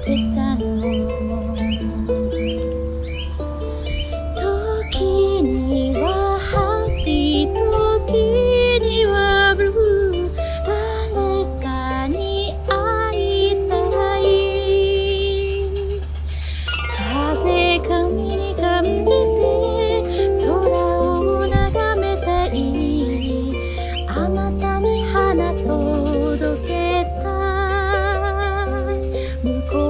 てたの時にはハッピー時にはブルー誰かに会いたい。風髪に感じて空を眺めたいあなたに花届けた向こう